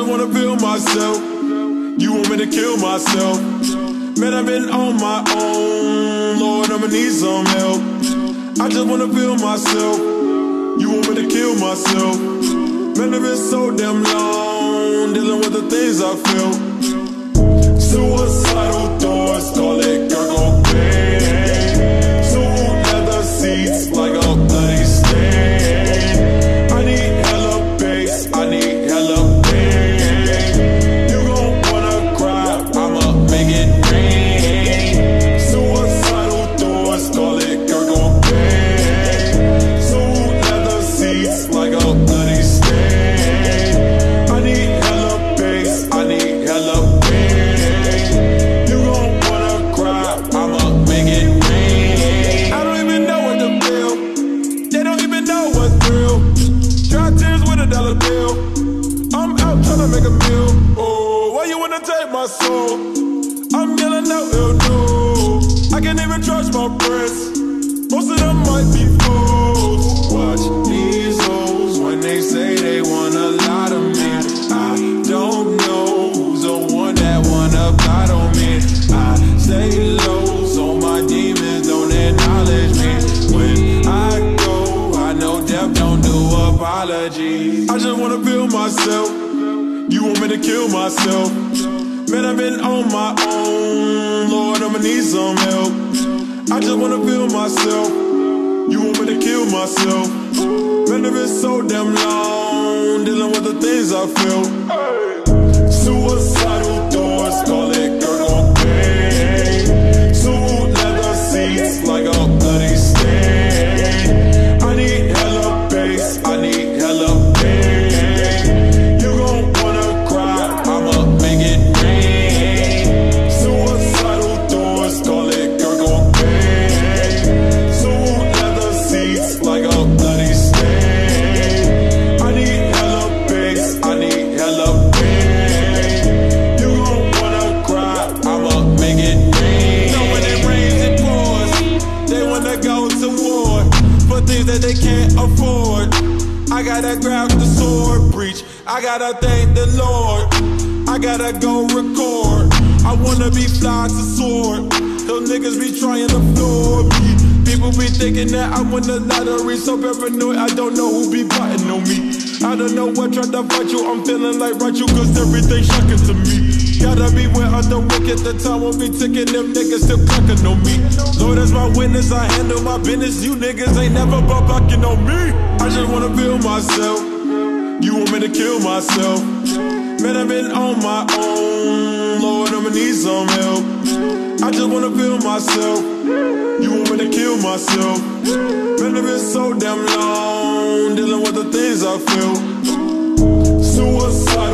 wanna feel myself. You want me to kill myself. Man, I've been on my own. Lord, I'ma need some help. I just wanna feel myself. You want me to kill myself. Man, I've been so damn long. Dealing with the things I feel. Tryna make a meal. Oh, why you wanna take my soul? I'm yelling out ill news. I can't even trust my friends. Most of them might be fools. Watch these hoes when they say they want a lot of me. I don't know who's the one that wanna plot on me. I stay low so my demons don't acknowledge me. When I go, I know death don't do apologies. I just wanna feel myself. You want me to kill myself? Man, I've been on my own. Lord, I'ma need some help. I just wanna feel myself. You want me to kill myself? Man, I've been so damn long dealing with the things I feel. Afford. I gotta grab the sword, preach. I gotta thank the Lord. I gotta go record. I wanna be fly to sword. Those niggas be trying to floor me. People be thinking that I win the lottery, so paranoid. I don't know who be plotting on me. I don't know what tried to fight you. I'm feeling like right you, cause everything shocking to me. Gotta be where I'm the wicked. The time won't be ticking. Them niggas still clocking on me. Lord, as my witness, I handle my business. You niggas ain't never bought blocking on me. I just wanna feel myself. You want me to kill myself? Man, I've been on my own. Lord, I'ma need some help. I just wanna feel myself. You want me to kill myself? Man, I've been so damn long the things I feel. Suicide